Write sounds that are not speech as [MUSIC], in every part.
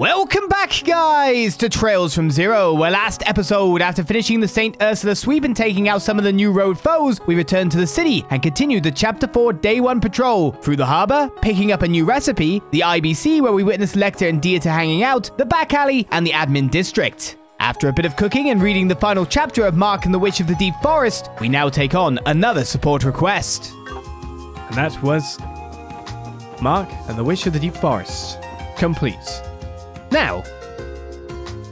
Welcome back, guys, to Trails from Zero, where last episode, after finishing the St. Ursula sweep and taking out some of the new road foes, we returned to the city and continued the Chapter 4 Day 1 patrol through the harbour, picking up a new recipe, the IBC, where we witnessed Lecter and Dieter hanging out, the back alley, and the admin district. After a bit of cooking and reading the final chapter of Mark and the Witch of the Deep Forest, we now take on another support request. And that was Mark and the Witch of the Deep Forest. Complete. Now,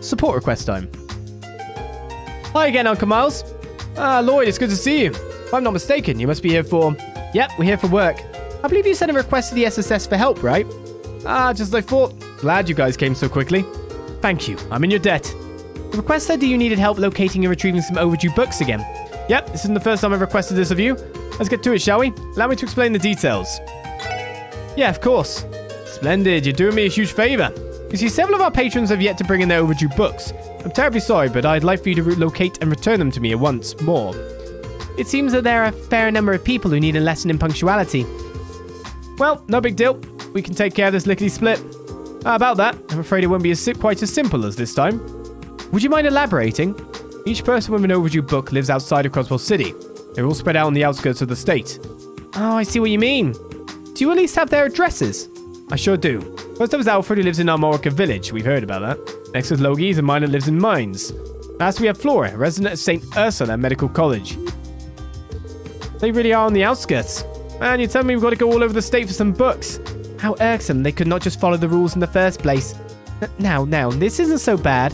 support request time. Hi again, Uncle Miles. Ah, Lloyd, it's good to see you. If I'm not mistaken, you must be here for... Yep, we're here for work. I believe you sent a request to the SSS for help, right? Ah, just as I thought. Glad you guys came so quickly. Thank you. I'm in your debt. The request said that you needed help locating and retrieving some overdue books again. Yep, this isn't the first time I've requested this of you. Let's get to it, shall we? Allow me to explain the details. Yeah, of course. Splendid, you're doing me a huge favor. You see, several of our patrons have yet to bring in their overdue books. I'm terribly sorry, but I'd like for you to locate and return them to me once more. It seems that there are a fair number of people who need a lesson in punctuality. Well, no big deal. We can take care of this lickety split. About that? I'm afraid it won't be as quite as simple as this time. Would you mind elaborating? Each person with an overdue book lives outside of Crossbell City. They're all spread out on the outskirts of the state. Oh, I see what you mean. Do you at least have their addresses? I sure do. First up is Alfred, who lives in Armorica Village. We've heard about that. Next is Logie, a miner that lives in Mainz. Last we have Flora, resident at St. Ursula Medical College. They really are on the outskirts. Man, you tell me we've got to go all over the state for some books. How irksome they could not just follow the rules in the first place. Now, now, this isn't so bad.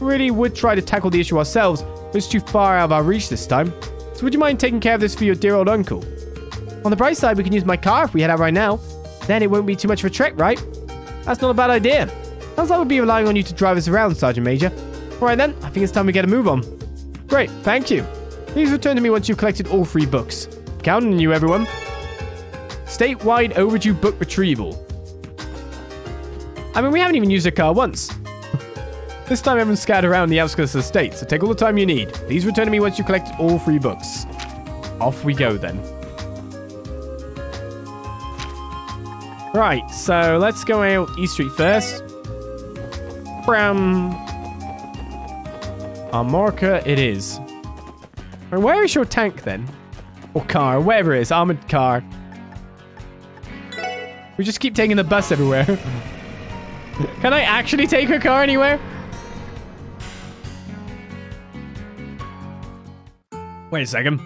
Really would try to tackle the issue ourselves, but it's too far out of our reach this time. So would you mind taking care of this for your dear old uncle? On the bright side, we can use my car if we head out right now. Then it won't be too much of a trek, right? That's not a bad idea. Sounds like we'd be relying on you to drive us around, Sergeant Major. Alright then, I think it's time we get a move on. Great, thank you. Please return to me once you've collected all three books. Counting on you, everyone. Statewide overdue book retrieval. I mean, we haven't even used a car once. [LAUGHS] this time everyone's scattered around the outskirts of the state, so take all the time you need. Please return to me once you've collected all three books. Off we go then. Right, so let's go out East Street first. Bram. Armorica it is. where is your tank then? Or car, whatever it is, armored car. We just keep taking the bus everywhere. [LAUGHS] Can I actually take her car anywhere? Wait a second.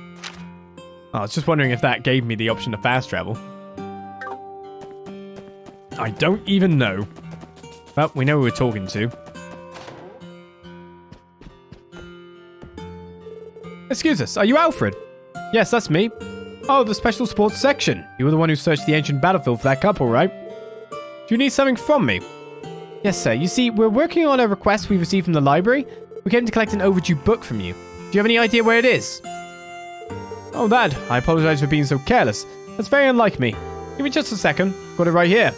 I was just wondering if that gave me the option to fast travel. I don't even know. Well, we know who we're talking to. Excuse us, are you Alfred? Yes, that's me. Oh, the special support section. You were the one who searched the ancient battlefield for that couple, right? Do you need something from me? Yes, sir. You see, we're working on a request we received from the library. We came to collect an overdue book from you. Do you have any idea where it is? Oh, that. I apologize for being so careless. That's very unlike me. Give me just a second. Got it right here.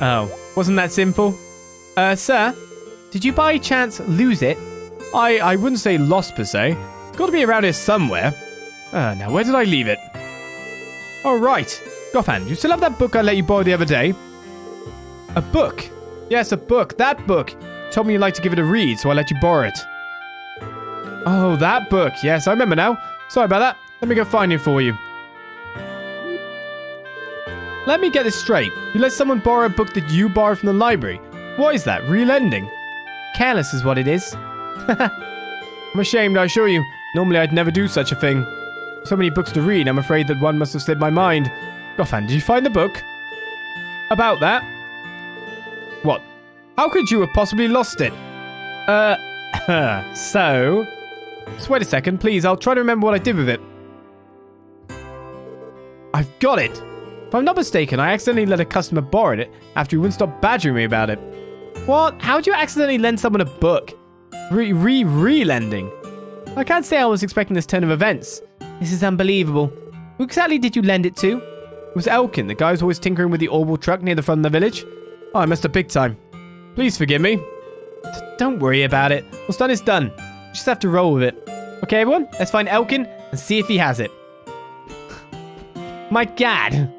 Oh, wasn't that simple? Uh, sir, did you by chance lose it? I, I wouldn't say lost per se. It's got to be around here somewhere. Uh, now where did I leave it? All right. Goffan, you still have that book I let you borrow the other day? A book? Yes, a book. That book. You told me you'd like to give it a read, so I let you borrow it. Oh, that book. Yes, I remember now. Sorry about that. Let me go find it for you. Let me get this straight. You let someone borrow a book that you borrowed from the library. What is that? Relending? Careless is what it is. [LAUGHS] I'm ashamed, I assure you. Normally I'd never do such a thing. So many books to read, I'm afraid that one must have slipped my mind. Goffan, did you find the book? About that? What? How could you have possibly lost it? Uh, [LAUGHS] so... Just wait a second, please. I'll try to remember what I did with it. I've got it! If I'm not mistaken, I accidentally let a customer borrow it after he wouldn't stop badgering me about it. What? How'd you accidentally lend someone a book? Re-re-re-lending? I can't say I was expecting this turn of events. This is unbelievable. Who exactly did you lend it to? It was Elkin, the guy who's always tinkering with the Orbital truck near the front of the village. Oh, I messed up big time. Please forgive me. Don't worry about it. What's done is done. You just have to roll with it. Okay, everyone, let's find Elkin and see if he has it. [LAUGHS] My god.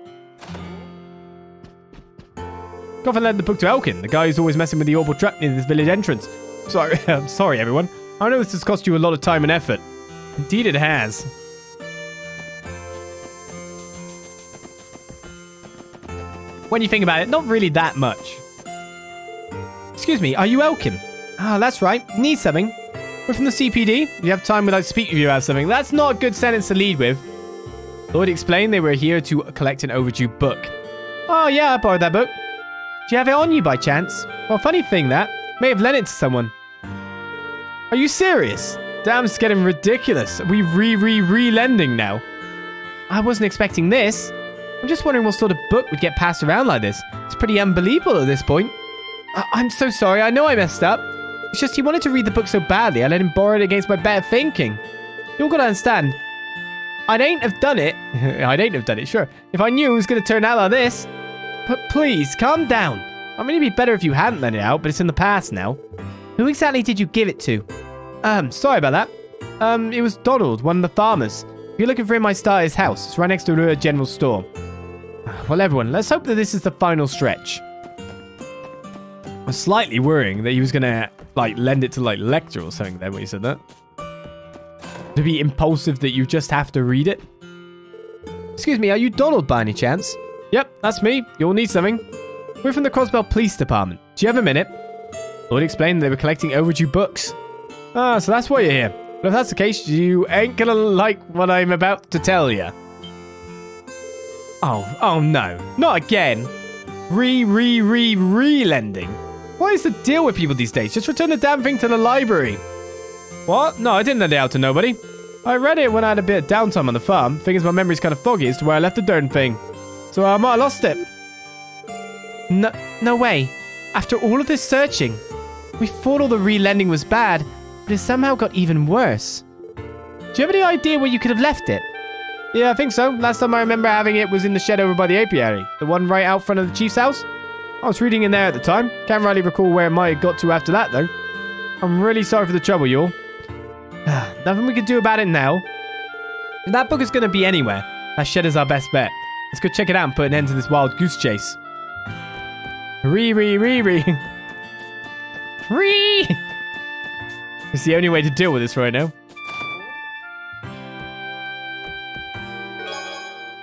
Goffin led the book to Elkin, the guy who's always messing with the orbital trap near this village entrance. Sorry, [LAUGHS] I'm sorry, everyone. I know this has cost you a lot of time and effort. Indeed, it has. When you think about it, not really that much. Excuse me, are you Elkin? Ah, that's right. Need something? We're from the CPD. You have time without speaking with you about something. That's not a good sentence to lead with. Lloyd explained they were here to collect an overdue book. Oh, yeah, I borrowed that book. Do you have it on you by chance? Well, funny thing that. May have lent it to someone. Are you serious? Damn, it's getting ridiculous. Are we re-re-re-lending now? I wasn't expecting this. I'm just wondering what sort of book would get passed around like this. It's pretty unbelievable at this point. I- I'm so sorry. I know I messed up. It's just he wanted to read the book so badly, I let him borrow it against my better thinking. You all gotta understand. I'd ain't have done it. [LAUGHS] I'd ain't have done it, sure. If I knew it was gonna turn out like this. But please, calm down. I mean, it'd be better if you hadn't lent it out, but it's in the past now. Who exactly did you give it to? Um, sorry about that. Um, it was Donald, one of the farmers. If you're looking for him, I start his house. It's right next to a general store. Well, everyone, let's hope that this is the final stretch. It was slightly worrying that he was gonna, like, lend it to, like, Lecter or something then when he said that. To be impulsive that you just have to read it. Excuse me, are you Donald by any chance? Yep, that's me. You'll need something. We're from the Crossbell Police Department. Do you have a minute? Lloyd explained they were collecting overdue books. Ah, so that's why you're here. But if that's the case, you ain't gonna like what I'm about to tell you. Oh, oh no. Not again. Re, re, re, re-lending. What is the deal with people these days? Just return the damn thing to the library. What? No, I didn't lend it out to nobody. I read it when I had a bit of downtime on the farm. Thing is, my memory's kind of foggy as to where I left the darn thing. So I might have lost it. No, no way. After all of this searching, we thought all the re-lending was bad, but it somehow got even worse. Do you have any idea where you could have left it? Yeah, I think so. Last time I remember having it was in the shed over by the apiary. The one right out front of the chief's house. I was reading in there at the time. Can't really recall where it might have got to after that, though. I'm really sorry for the trouble, y'all. [SIGHS] Nothing we can do about it now. If that book is going to be anywhere, that shed is our best bet. Let's go check it out and put an end to this wild goose chase. Ree, ree, ree, ree. [LAUGHS] Ree! It's the only way to deal with this right now.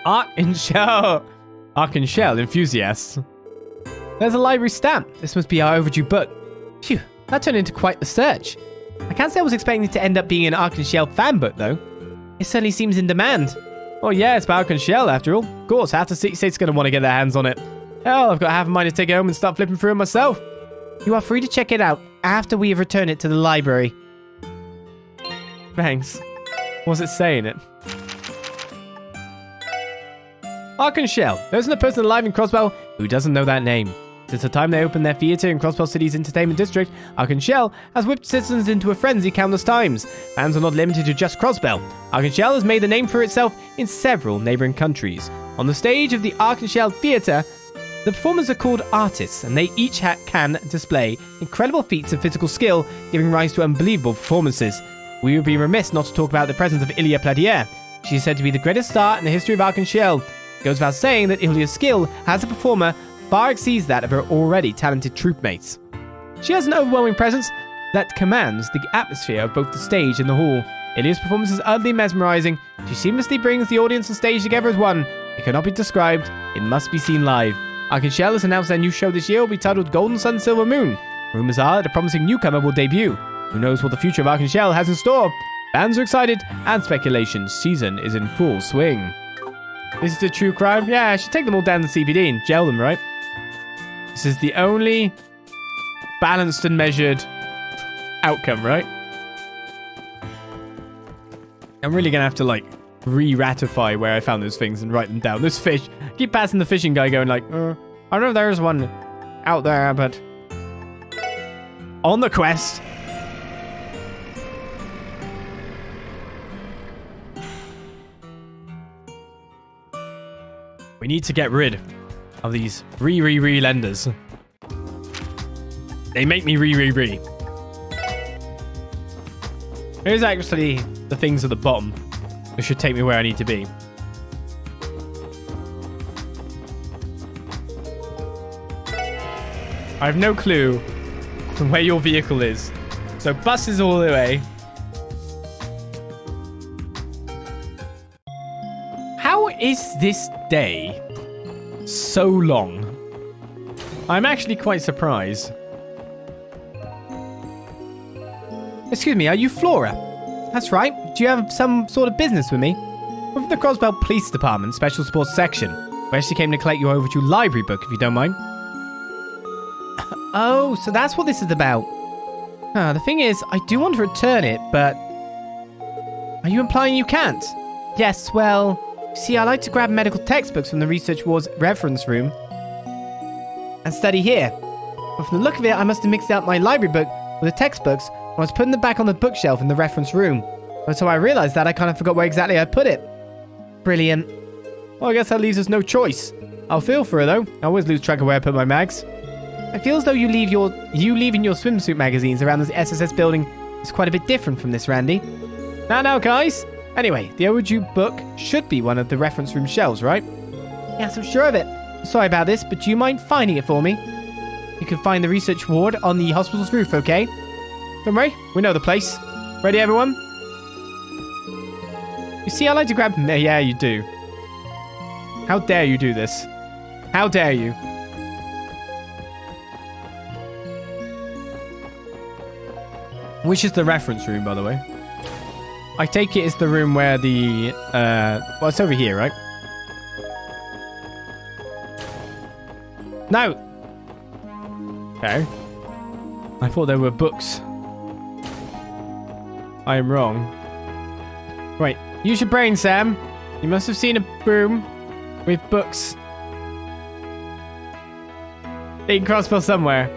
Arc en Ciel. Arc en Ciel enthusiasts. There's a library stamp. This must be our overdue book. Phew, that turned into quite the search. I can't say I was expecting it to end up being an Arc en Ciel fan book, though. It certainly seems in demand. Oh yeah, it's Arc en Ciel after all. Of course, half the city state's going to want to get their hands on it. Hell, I've got half a mind to take it home and start flipping through it myself. You are free to check it out after we have returned it to the library. Thanks. Was it saying it? Ah, Ark Shell. There isn't a person alive in Crossbell who doesn't know that name. Since the time they opened their theatre in Crossbell City's entertainment district, Arc en Ciel has whipped citizens into a frenzy countless times. Fans are not limited to just Crossbell. Arc en Ciel has made the name for itself in several neighbouring countries. On the stage of the Arc en Ciel Theatre, the performers are called artists, and they each can display incredible feats of physical skill, giving rise to unbelievable performances. We would be remiss not to talk about the presence of Ilya Platiere. She is said to be the greatest star in the history of Arc en Ciel. It goes without saying that Ilya's skill as a performer far exceeds that of her already talented troopmates. She has an overwhelming presence that commands the atmosphere of both the stage and the hall. Ilya's performance is utterly mesmerizing. She seamlessly brings the audience and stage together as one. It cannot be described, it must be seen live. Arc en Ciel has announced their new show this year will be titled Golden Sun Silver Moon. Rumors are that a promising newcomer will debut. Who knows what the future of Arc en Ciel has in store? Fans are excited, and speculation season is in full swing. This is a true crime? Yeah, I should take them all down to CPD and jail them, right? This is the only balanced and measured outcome, right? I'm really gonna have to like re-ratify where I found those things and write them down. This fish, keep passing the fishing guy going like, uh, I don't know if there's one out there, but on the quest. We need to get rid of these re re re lenders. They make me re re re. Here's actually the things at the bottom that should take me where I need to be. I have no clue [LAUGHS] where your vehicle is. So buses all the way. How is this day so long? I'm actually quite surprised. Excuse me, are you Flora? That's right. Do you have some sort of business with me? We're from the Crossbell Police Department, Special Support Section. We actually came to collect your overdue library book, if you don't mind. [LAUGHS] oh, so that's what this is about. Ah, the thing is, I do want to return it, but... Are you implying you can't? Yes, well... See, I like to grab medical textbooks from the Research Ward reference room and study here. But from the look of it, I must have mixed out my library book with the textbooks I was putting them back on the bookshelf in the reference room. so I realized that, I kind of forgot where exactly I put it. Brilliant. Well, I guess that leaves us no choice. I'll feel for her, though. I always lose track of where I put my mags. I feel as though you leave your you leaving your swimsuit magazines around this SSS building is quite a bit different from this, Randy. Now, now, guys. Anyway, the overdue book should be one of the reference room shelves, right? Yes, I'm sure of it. Sorry about this, but do you mind finding it for me? You can find the research ward on the hospital's roof, okay? Don't worry, we know the place. Ready, everyone? You see, I like to grab... [LAUGHS] Yeah, you do. How dare you do this? How dare you? Which is the reference room, by the way? I take it it is the room where the... Uh, well, it's over here, right? No! Okay. I thought there were books. I am wrong. Wait, use your brain, Sam. You must have seen a room with books. In Crossbell somewhere.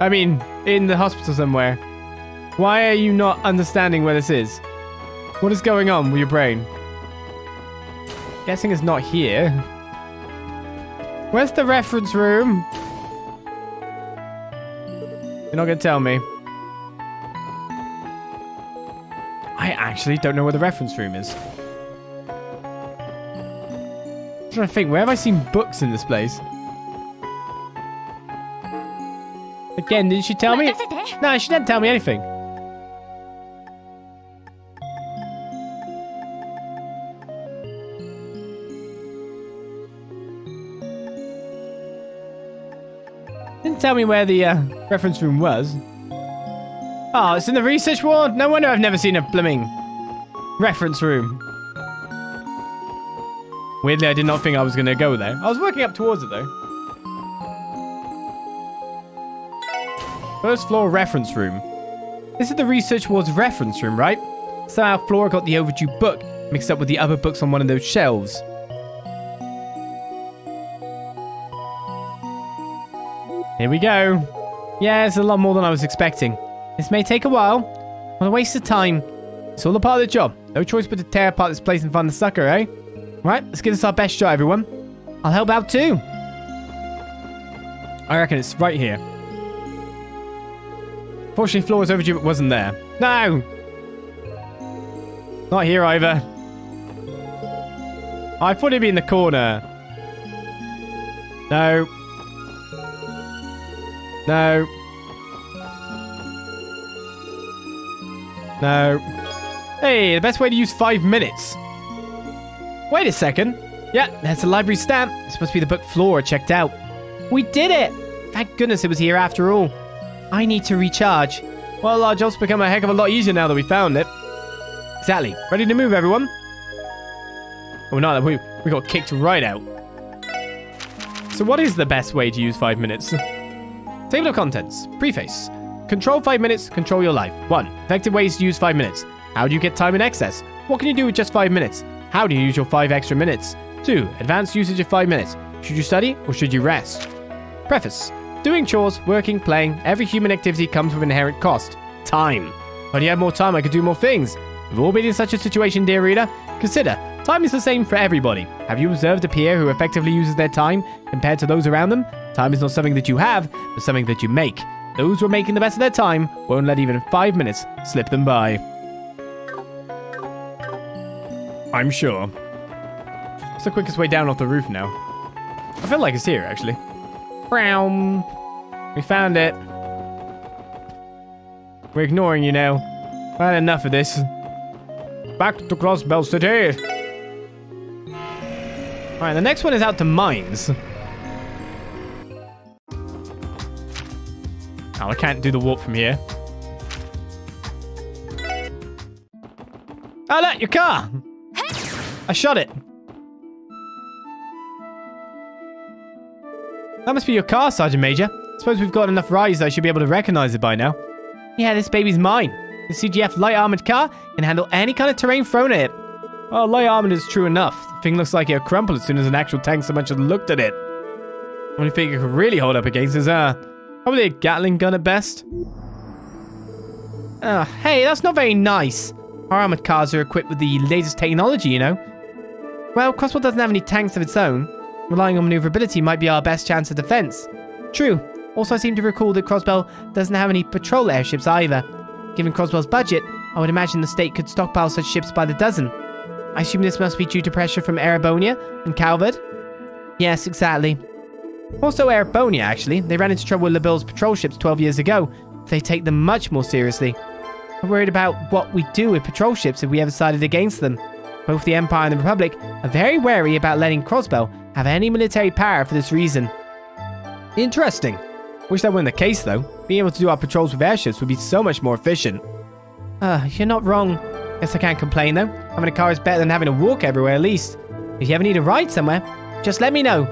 I mean, in the hospital somewhere. Why are you not understanding where this is? What is going on with your brain? Guessing it's not here. Where's the reference room? You're not going to tell me. I actually don't know where the reference room is. I'm trying to think, where have I seen books in this place? Again, didn't she tell me? No, she didn't tell me anything. Tell me where the uh, reference room was. Oh, it's in the research ward? No wonder I've never seen a blooming reference room. Weirdly, I did not think I was going to go there. I was working up towards it, though. First floor reference room. This is the research ward's reference room, right? Somehow Flora got the overdue book mixed up with the other books on one of those shelves. Here we go. Yeah, it's a lot more than I was expecting. This may take a while. What a waste of time. It's all a part of the job. No choice but to tear apart this place and find the sucker, eh? Right, let's give this our best shot, everyone. I'll help out too. I reckon it's right here. Fortunately, floor was overdue but wasn't there. No! Not here either. I thought it'd be in the corner. No. No. No. Hey, the best way to use five minutes. Wait a second. Yeah, that's the library stamp. It's supposed to be the book Flora checked out. We did it! Thank goodness it was here after all. I need to recharge. Well, our job's become a heck of a lot easier now that we found it. Exactly. Ready to move, everyone? Oh, no, we, we got kicked right out. So what is the best way to use five minutes? Table of contents. Preface. Control 5 minutes, control your life. 1. Effective ways to use 5 minutes. How do you get time in excess? What can you do with just 5 minutes? How do you use your 5 extra minutes? 2. Advanced usage of 5 minutes. Should you study or should you rest? Preface. Doing chores, working, playing, every human activity comes with inherent cost. Time. When you have more time, I could do more things. We've all been in such a situation, dear reader. Consider, time is the same for everybody. Have you observed a peer who effectively uses their time compared to those around them? Time is not something that you have, but something that you make. Those who are making the best of their time won't let even five minutes slip them by. I'm sure. It's the quickest way down off the roof now. I feel like it's here, actually. Brown. We found it. We're ignoring you now. I had enough of this. Back to Crossbell City. Alright, the next one is out to Mainz. I can't do the warp from here. Oh, look, your car! I shot it. That must be your car, Sergeant Major. I Suppose we've got enough rides that I should be able to recognize it by now. Yeah, this baby's mine. The CGF light armored car can handle any kind of terrain thrown at it. Well, light armored is true enough. The thing looks like it'll crumple as soon as an actual tank so much as looked at it. Only thing it could really hold up against is, uh, probably a Gatling gun at best. Oh, hey, that's not very nice. Our armored cars are equipped with the latest technology, you know. Well, Crossbell doesn't have any tanks of its own. Relying on maneuverability might be our best chance of defense. True. Also, I seem to recall that Crossbell doesn't have any patrol airships either. Given Crossbell's budget, I would imagine the state could stockpile such ships by the dozen. I assume this must be due to pressure from Erebonia and Calvard? Yes, exactly. Also Erebonia, actually. They ran into trouble with Liberl's patrol ships 12 years ago. They take them much more seriously. I'm worried about what we do with patrol ships if we ever sided against them. Both the Empire and the Republic are very wary about letting Crossbell have any military power for this reason. Interesting. Wish that weren't the case, though. Being able to do our patrols with airships would be so much more efficient. Uh, you're not wrong. Guess I can't complain, though. Having a car is better than having to walk everywhere, at least. If you ever need a ride somewhere, just let me know.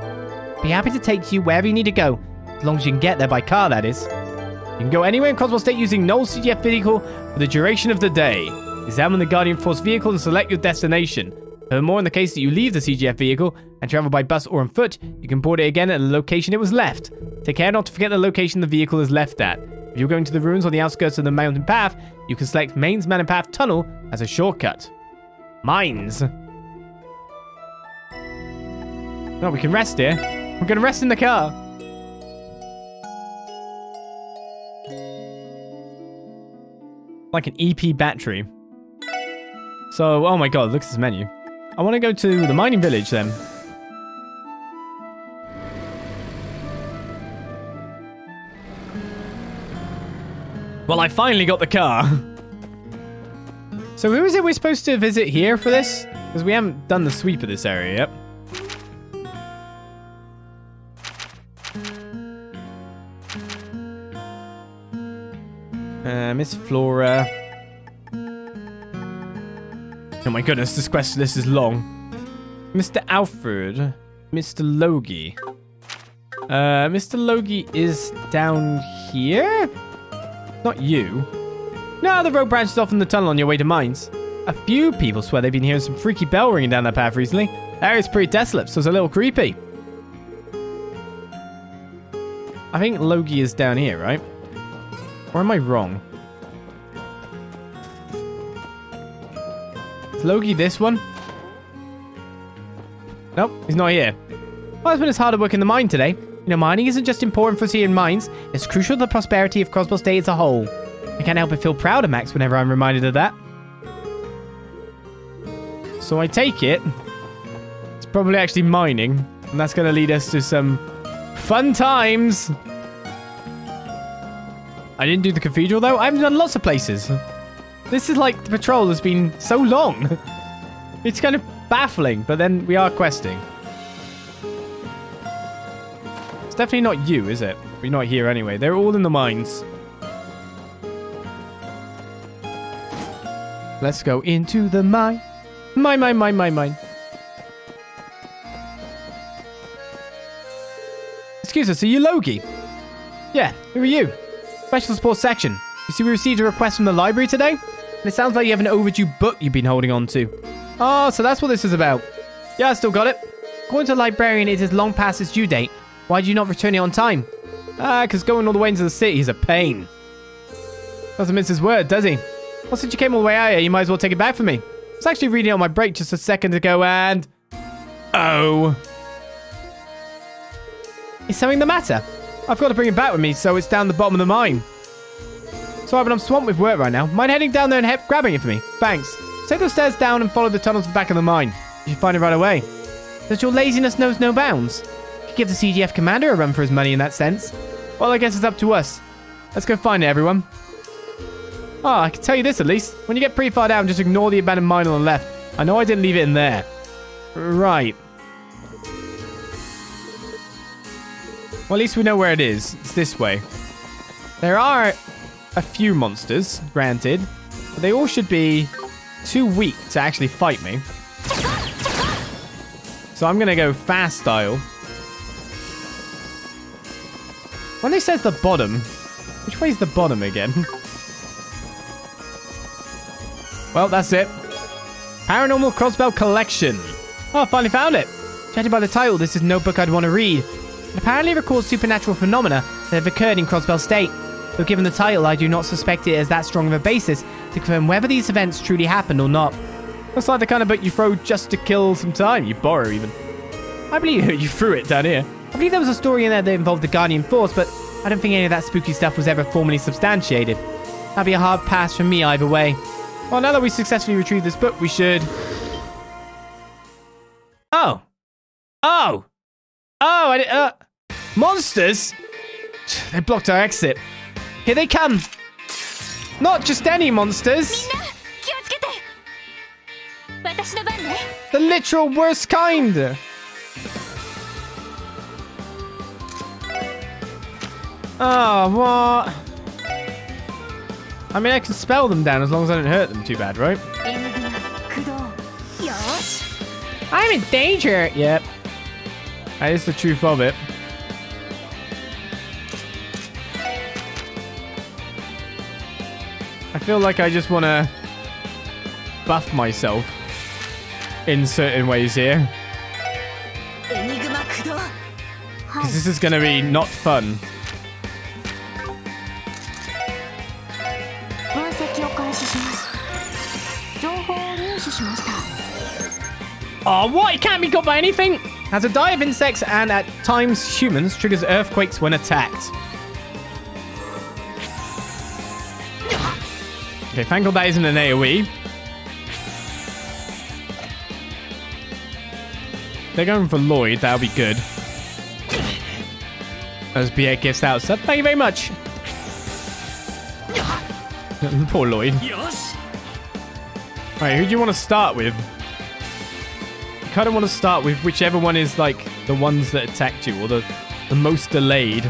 Be happy to take you wherever you need to go, as long as you can get there by car, that is. You can go anywhere in Crossbell State using no CGF vehicle for the duration of the day. Examine the Guardian Force vehicle and select your destination. Furthermore, in the case that you leave the CGF vehicle and travel by bus or on foot, you can board it again at the location it was left. Take care not to forget the location the vehicle is left at. If you're going to the ruins on the outskirts of the mountain path, you can select Mainz Mountain Path Tunnel as a shortcut. Mainz. No, we can rest here. We're to rest in the car. Like an EP battery. So, oh my god, look at this menu. I want to go to the mining village then. Well, I finally got the car. [LAUGHS] so who is it we're supposed to visit here for this? Because we haven't done the sweep of this area yet. Miss Flora. Oh my goodness, this quest list is long. Mr. Alfred. Mr. Logie. Uh, Mr. Logie is down here? Not you. No, the road branches off in the tunnel on your way to Mainz. A few people swear they've been hearing some freaky bell ringing down that path recently. Area's pretty desolate, so it's a little creepy. I think Logie is down here, right? Or am I wrong? Is Logie this one? Nope, he's not here. My husband is hard at work in the mine today. You know, mining isn't just important for us here in Mainz, it's crucial to the prosperity of Crossbell State as a whole. I can't help but feel proud of Max whenever I'm reminded of that. So I take it, it's probably actually mining, and that's going to lead us to some fun times. I didn't do the cathedral though. I haven't done lots of places. This is like the patrol has been so long. [LAUGHS] It's kind of baffling, but then we are questing. It's definitely not you, is it? We're not here anyway. They're all in the mines. Let's go into the mine. Mine, mine, mine, mine, mine. Excuse us, are you Logie? Yeah, who are you? Special support section. You see, we received a request from the library today, and it sounds like you have an overdue book you've been holding on to. Oh, so that's what this is about. Yeah, I still got it. According to the librarian, it is long past its due date. Why did you not return it on time? Ah, because going all the way into the city is a pain. Doesn't miss his word, does he? Well, since you came all the way out here, you might as well take it back from me. I was actually reading it on my break just a second ago and... Oh. Is something the matter? I've got to bring it back with me so it's down the bottom of the mine. Sorry, but I'm swamped with work right now. Mind heading down there and he grabbing it for me? Thanks. Take those stairs down and follow the tunnels to the back of the mine. You should find it right away. Does your laziness knows no bounds? You could give the CGF commander a run for his money in that sense. Well, I guess it's up to us. Let's go find it, everyone. Oh, I can tell you this at least. When you get pretty far down, just ignore the abandoned mine on the left. I know I didn't leave it in there. Right. Well, at least we know where it is. It's this way. There are a few monsters, granted. But they all should be too weak to actually fight me. So I'm going to go fast style. When they says the bottom, which way is the bottom again? [LAUGHS] well, that's it. Paranormal Crossbell Collection. Oh, I finally found it. Judging by the title, this is no book I'd want to read. It apparently records supernatural phenomena that have occurred in Crossbell State. Though given the title, I do not suspect it as that strong of a basis to confirm whether these events truly happened or not. Looks like the kind of book you throw just to kill some time. You borrow, even. I believe [LAUGHS] you threw it down here. I believe there was a story in there that involved the Guardian Force, but I don't think any of that spooky stuff was ever formally substantiated. That'd be a hard pass for me either way. Well, now that we successfully retrieved this book, we should... Oh. Oh. Oh, I, uh... Monsters? [SIGHS] They blocked our exit. Here they come. Not just any monsters. The literal worst kind. Oh, what? I mean, I can spell them down as long as I don't hurt them too bad, right? I'm in danger. Yep. That is the truth of it. I feel like I just want to buff myself in certain ways here. Because this is going to be not fun. Oh, what? It can't be got by anything? Has a diet of insects and at times humans triggers earthquakes when attacked. Okay, thank God that isn't an AoE. They're going for Lloyd. That'll be good. As BA gifts out so Thank you very much. [LAUGHS] Poor Lloyd. Alright, who do you want to start with? You kind of want to start with whichever one is like the ones that attacked you or the, the most delayed.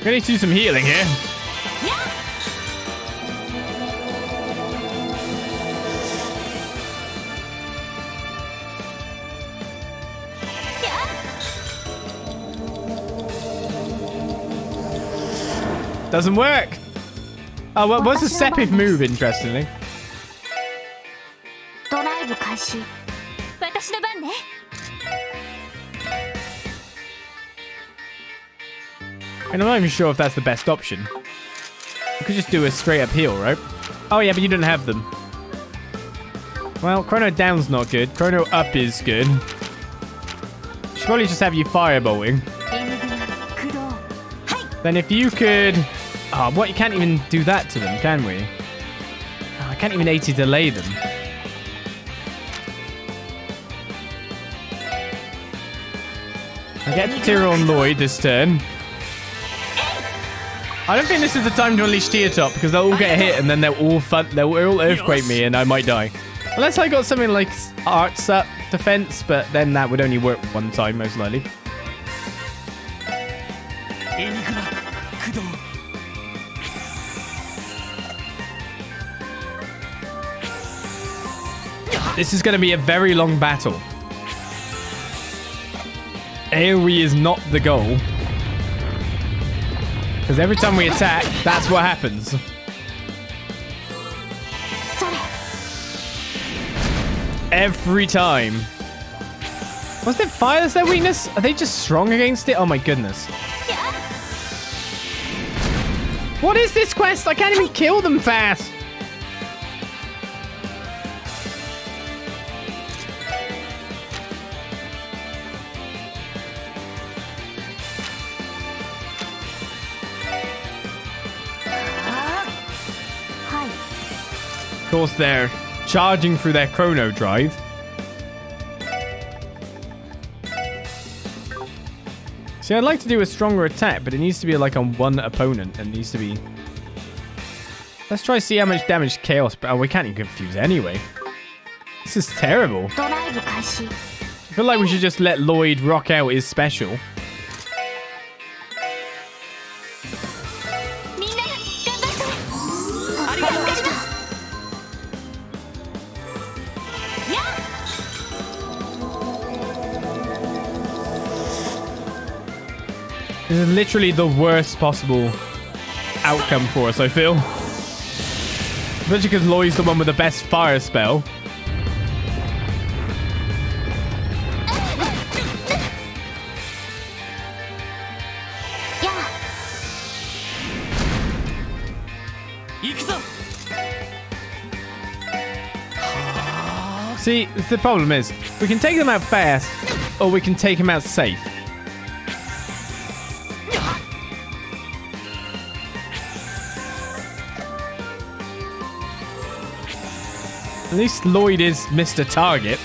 Gonna need to do some healing here. Doesn't work. Oh, what, what's the Sepith move, interestingly? And I'm not even sure if that's the best option. You could just do a straight up heal, right? Oh yeah, but you didn't have them. Well, Chrono down's not good. Chrono up is good. Should probably just have you fireballing. Then if you could Oh, what? You can't even do that to them, can we? Oh, I can't even AT delay them. I get Tyrion Lloyd this turn. I don't think this is the time to unleash tier Teartop because they'll all get hit and then they'll all they'll all earthquake me and I might die. Unless I got something like Arts up defense, but then that would only work one time most likely. This is going to be a very long battle. AoE is not the goal. Because every time we attack, that's what happens. Every time. Was it fire that's their weakness? Are they just strong against it? Oh my goodness. What is this quest? I can't even kill them fast. course, they're charging through their chrono drive. See, I'd like to do a stronger attack, but it needs to be like on one opponent and needs to be... Let's try see how much damage Chaos... Oh, we can't even confuse anyway. This is terrible. I feel like we should just let Lloyd rock out his special. This is literally the worst possible outcome for us, I feel. Especially because Lloyd's the one with the best fire spell. See, the problem is, we can take them out fast, or we can take them out safe. At least Lloyd is Mr. Target.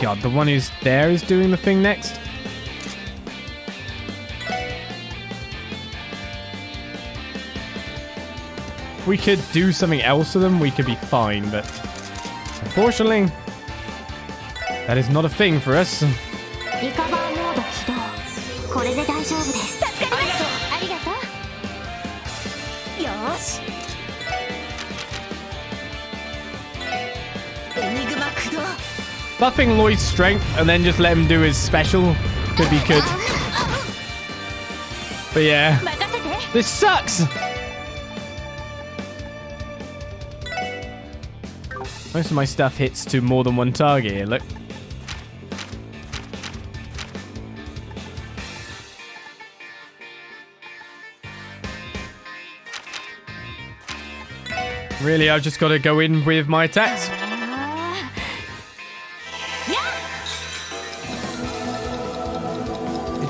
God, the one who's there is doing the thing next. If we could do something else to them, we could be fine, but unfortunately, that is not a thing for us. Buffing Lloyd's strength and then just let him do his special could be good. But yeah. This sucks! Most of my stuff hits to more than one target here, look. Really, I've just got to go in with my attacks.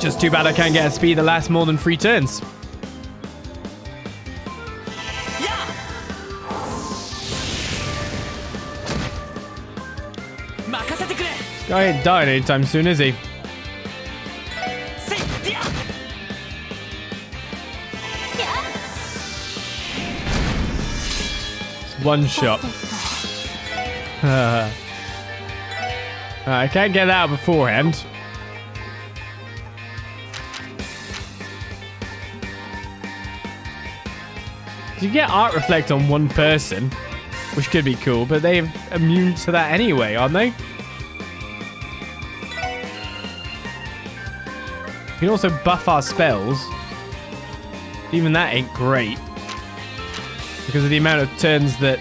Just too bad I can't get a speed that lasts more than three turns. This guy ain't dying anytime soon, is he? One shot. [LAUGHS] Uh, I can't get out beforehand. You get art reflect on one person, which could be cool, but they're immune to that anyway, aren't they? You can also buff our spells. Even that ain't great. Because of the amount of turns that...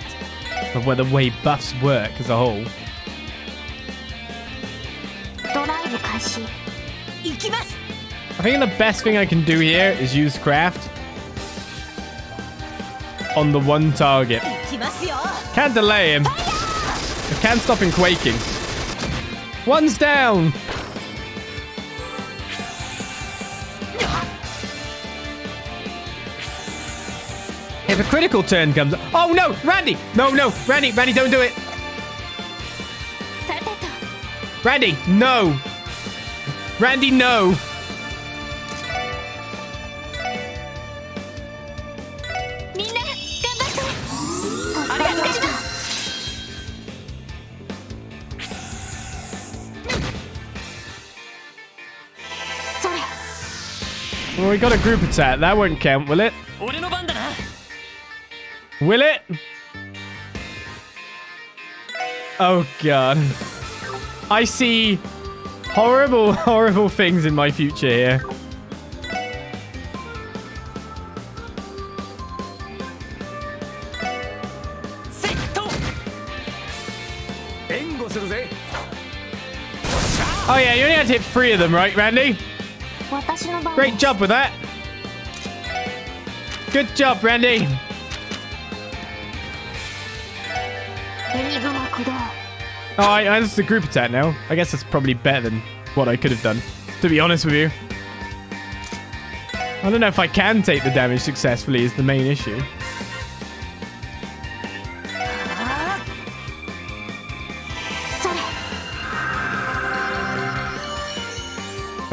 Of where the way buffs work as a whole. I think the best thing I can do here is use craft on the one target. Can't delay him. I can't stop him quaking. One's down. If a critical turn comes... Oh, no! Randy! No, no! Randy! Randy, don't do it! Randy, no! Randy, no! Well, we got a group attack. That won't count, will it? Will it? Oh, God. I see horrible, [LAUGHS] horrible things in my future here. Oh yeah, you only had to hit three of them, right, Randy? Great job with that. Good job, Randy. Oh, I, I, this is a group attack now. I guess that's probably better than what I could have done, to be honest with you. I don't know if I can take the damage successfully is the main issue.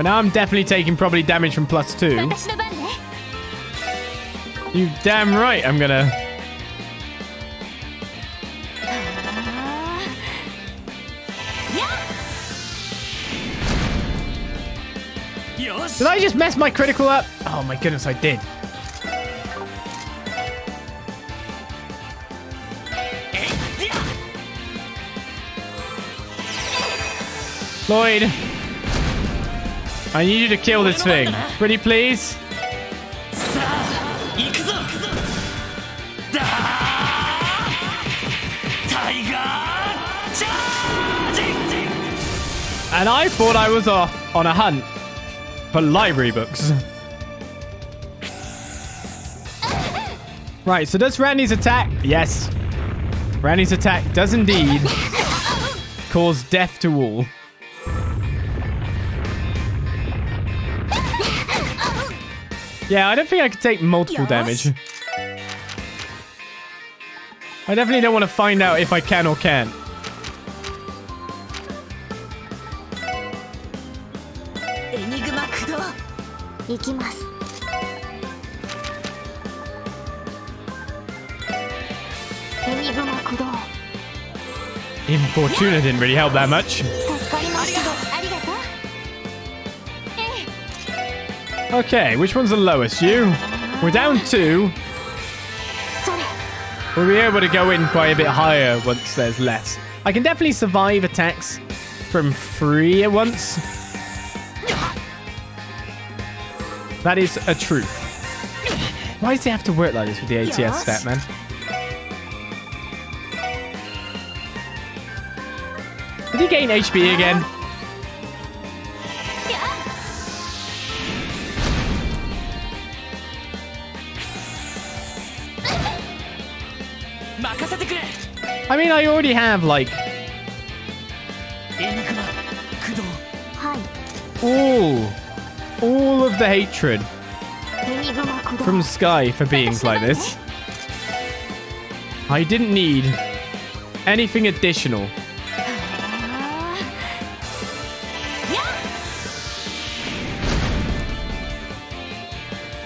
But now I'm definitely taking probably damage from plus two. You damn right I'm gonna... Did I just mess my critical up? Oh my goodness, I did. Lloyd. I need you to kill this thing. Pretty please? And I thought I was off on a hunt for library books. Right, so does Randy's attack? Yes. Randy's attack does indeed cause death to all. Yeah, I don't think I could take multiple yes. damage. I definitely don't want to find out if I can or can't. Importuna didn't really help that much. Okay, which one's the lowest? You? We're down two. We'll be able to go in quite a bit higher once there's less. I can definitely survive attacks from three at once. That is a truth. Why does it have to work like this with the ATS yes. man? Did he gain HP again? I already have, like... All... All of the hatred from Sky for beings like this. I didn't need anything additional.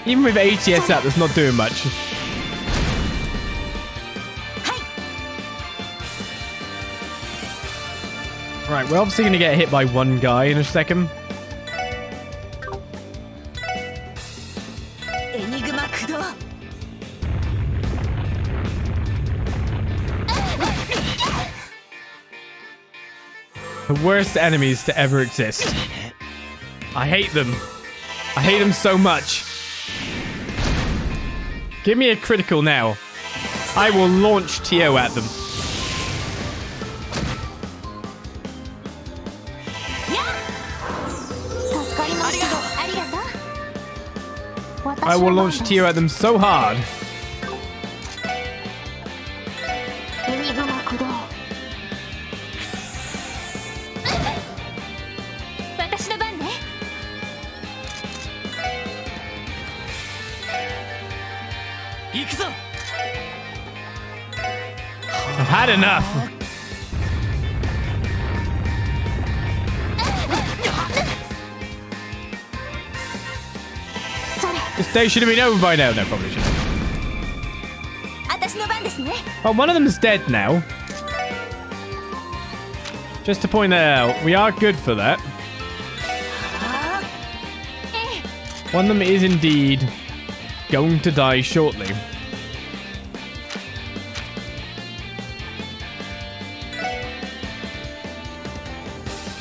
Even with ATS out, that's not doing much. Right, we're obviously going to get hit by one guy in a second. The worst enemies to ever exist. I hate them. I hate them so much. Give me a critical now. I will launch Tio at them. I will launch Tio at them so hard. I've had enough. This day should have been over by now. No, probably should. Oh, one of them's dead now. Just to point that out, we are good for that. One of them is indeed going to die shortly.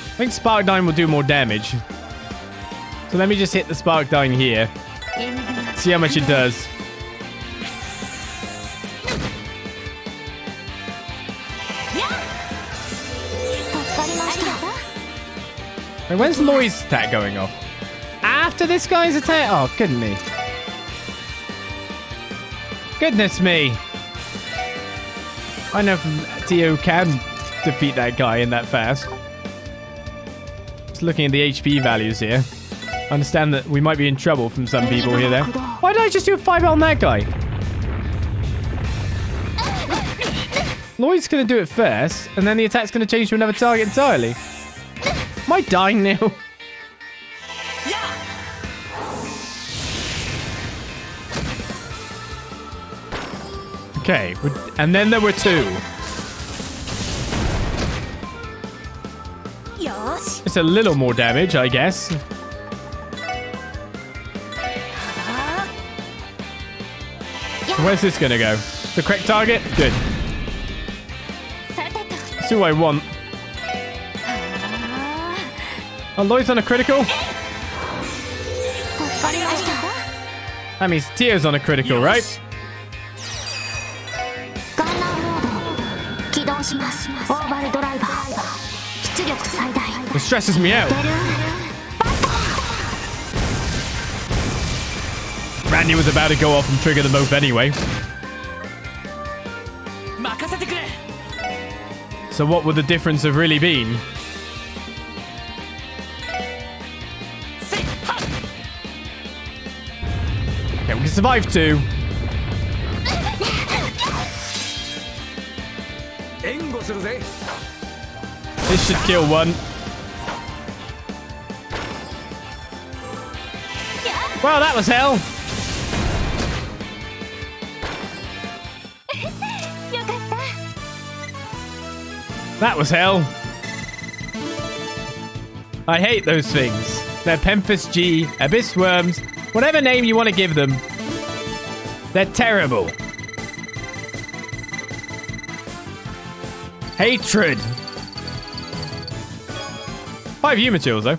I think Spark Dyne will do more damage. So let me just hit the Spark Dyne here see how much it does. Wait, when's Lloyd's attack going off? After this guy's attack? Oh, couldn't he? Goodness me. I know Tio can defeat that guy in that fast. Just looking at the HP values here. Understand that we might be in trouble from some people here, though. Why did I just do a five on that guy? Lloyd's going to do it first, and then the attack's going to change to another target entirely. Am I dying now? Okay, and then there were two. It's a little more damage, I guess. Where's this gonna go? The correct target? Good. That's who I want. Oh, Lloyd's on a critical? That means Tio's on a critical, right? It stresses me out. Randy was about to go off and trigger them both anyway. So what would the difference have really been? Okay, we can survive two. This should kill one. Well, that was hell. That was hell. I hate those things. They're Nepenthes G, Abyss Worms, whatever name you want to give them. They're terrible. Hatred. Five Human Chills, though.